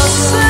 yourself